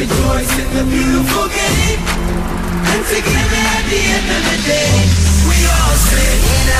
rejoice in the beautiful game. And together at the end of the day, we all say,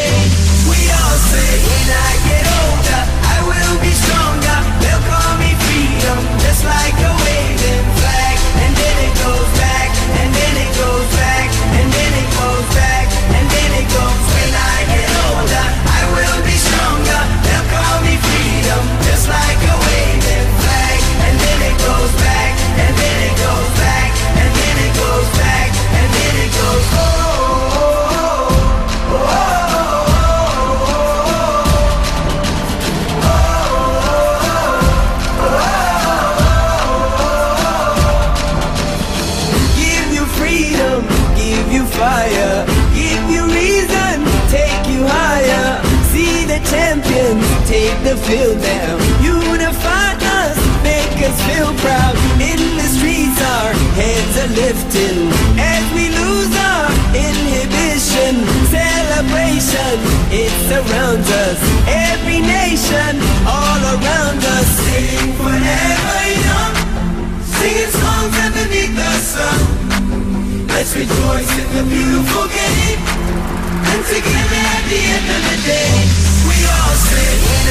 I get. drifting As we lose our inhibition Celebration, it surrounds us. Every nation, all around us. Sing forever young. Singing songs underneath the sun. Let's rejoice in the beautiful game. And together at the end of the day We all sing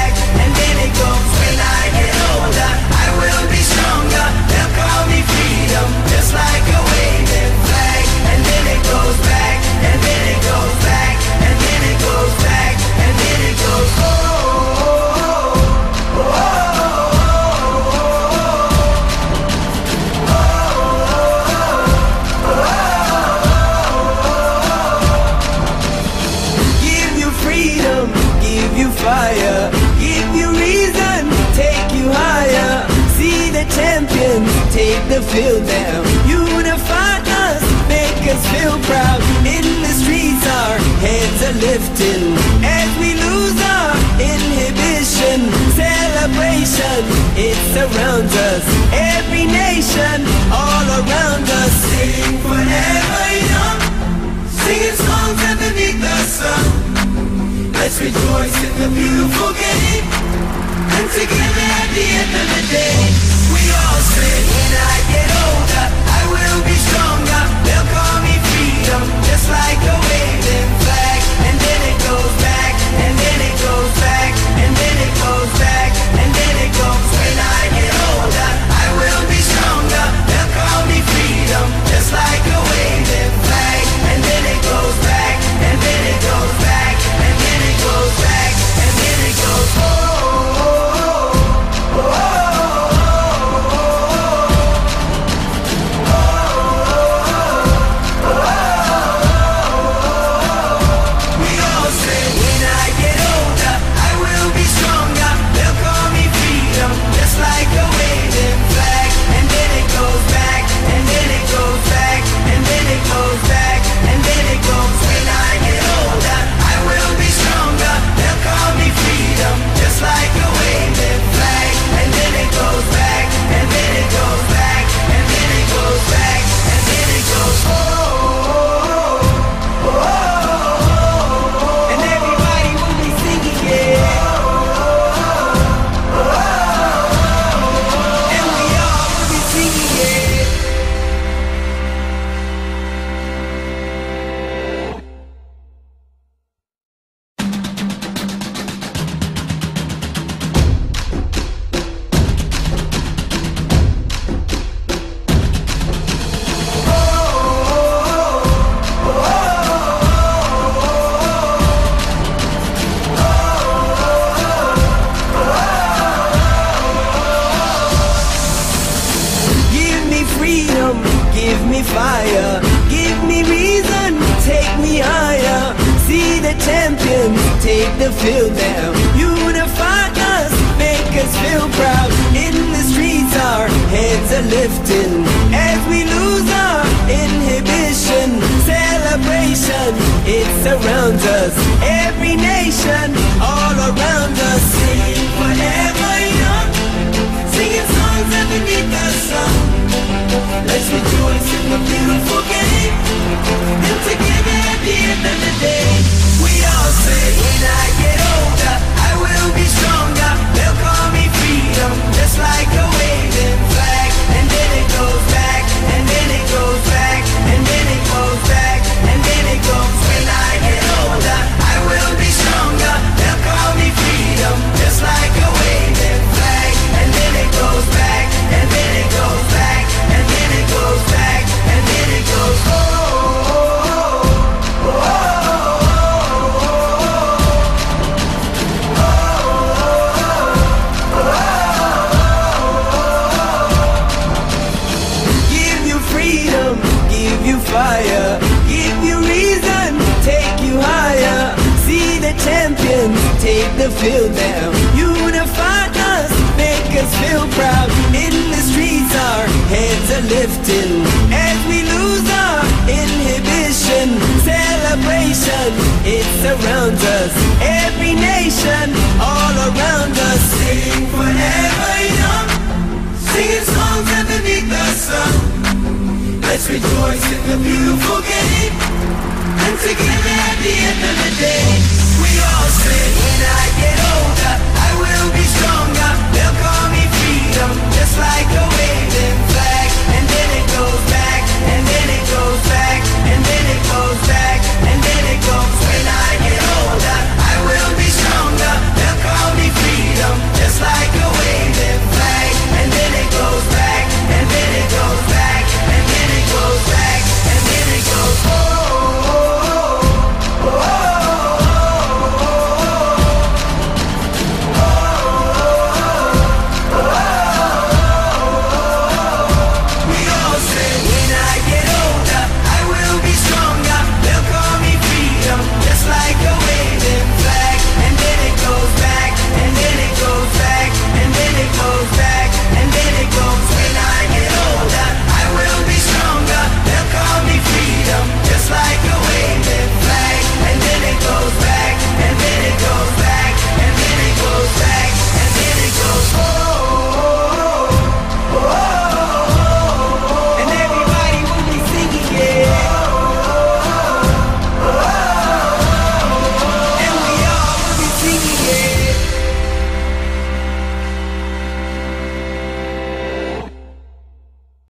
ocean all around us. Sing forever young. Singing songs underneath the sun. Let's rejoice in the beautiful game. And together at the end of the day We all sing the field down. Unify us, make us feel proud. In the streets, our heads are lifting as we lose our inhibition. Celebration, it surrounds us. Every nation, all around us. Sing forever young, singing songs underneath the sun. Let's rejoice are as we lose our inhibition. Celebration, it surrounds us. Every nation, all around us. Sing forever young. Singing songs underneath the sun. Let's rejoice in the beautiful game. And together at the end of the day, we all get